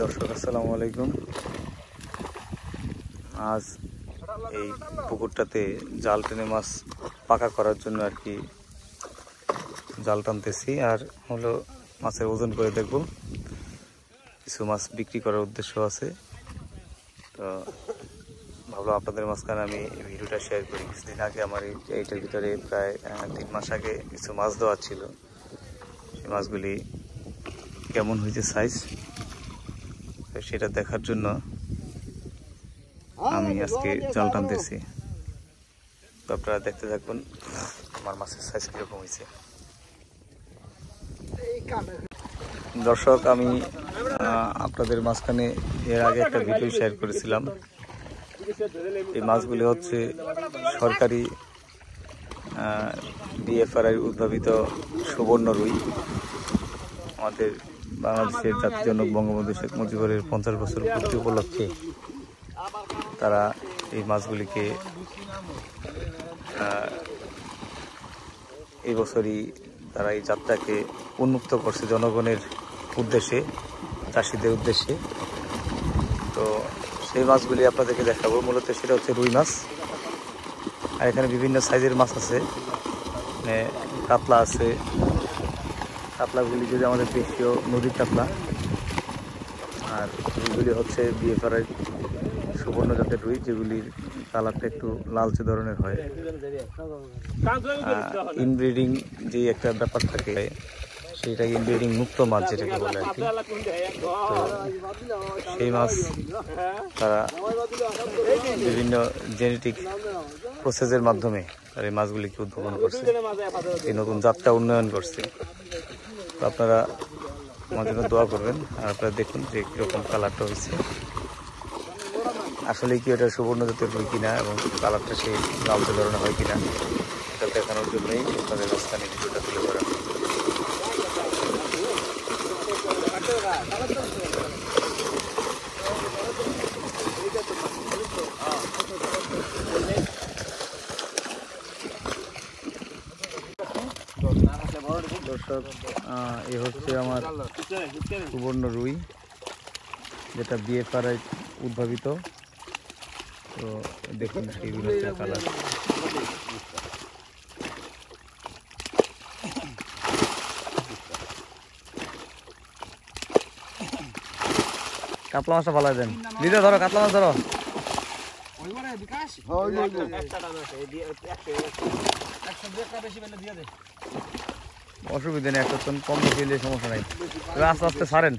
দর্শক, আসসালামু আলাইকুম। আজ এই পুকুরটাতে জাল টেনে মাছ পাকা করার জন্য আর কি জাল টানতেছি। আর হলো মাছের ওজন করে দেখব। কিছু মাছ বিক্রি করার উদ্দেশ্য আছে। তো ভাবলাম আপনাদের মাঝখানে আমি ভিডিওটা শেয়ার করি। কিছুদিন আগে আমার এই এইটার ভিতরে প্রায় তিন মাস আগে কিছু মাছ দেওয়া ছিল। সেই মাছগুলি কেমন হয়েছে সাইজ তো সেটা দেখার জন্য আমি আজকে জাল টানতেছি। তো আপনারা দেখতে থাকবেন আমার মাছের সাইজ কীরকম হয়েছে। দর্শক, আমি আপনাদের মাঝখানে এর আগে একটা ভিডিও শেয়ার করেছিলাম। এই মাছগুলি হচ্ছে সরকারি বিএফআরআই উদ্ভাবিত সুবর্ণ রুই। আমাদের বাংলাদেশের জাতির জনক বঙ্গবন্ধু শেখ মুজিবুরের পঞ্চাশ বছর পূর্তি উপলক্ষে তারা এই মাছগুলিকে এই বছরই তারা এই যাত্রাকে উন্মুক্ত করছে জনগণের উদ্দেশ্যে চাষিদের উদ্দেশ্যে। তো সেই মাছগুলি আপনাদেরকে দেখাবো। মূলত সেটা হচ্ছে রুই মাছ। আর এখানে বিভিন্ন সাইজের মাছ আছে। মানে কাতলা আছে কাতলাগুলি যদি আমাদের দেশীয় নদীর কাতলা আর রুইগুলি হচ্ছে বিএফআরআই সুবর্ণ জাতের রুই, যেগুলির কালারটা একটু লালচে ধরনের হয়। ইনব্রিডিং যে একটা ব্যাপার থাকে, সেটা ইনব্রিডিং মুক্ত মাছ যেটাকে বলে আর কি। সেই মাছ তারা বিভিন্ন জেনেটিক প্রসেসের মাধ্যমে তারা এই মাছগুলিকে উদ্ভাবন করছে। এই নতুন জাতটা উন্নয়ন করছে। আপনারা আমার জন্য দোয়া করবেন। আর আপনারা দেখুন যে কীরকম কালারটা হয়েছে। আসলে কি ওটা সুবর্ণ জাতের হয় কিনা এবং কালারটা সেই লালচে ধরনের হয় কিনা, এটা দেখানোর জন্যই আপনাদের স্থানে ভিডিওটা তুলে ধরা দর্শক এ হচ্ছে আমার সুবর্ণ রুই যেটা বিএফআরআই উদ্ভাবিত তো দেখুন সেইগুলো হচ্ছে কালার কাতলা মাছটা ভালো দেন দিদি ধরো কাতলা মাছ ধরো অসুবিধা নেই একটা কম দিলে সমস্যা নাই। আস্তে আস্তে সারেন।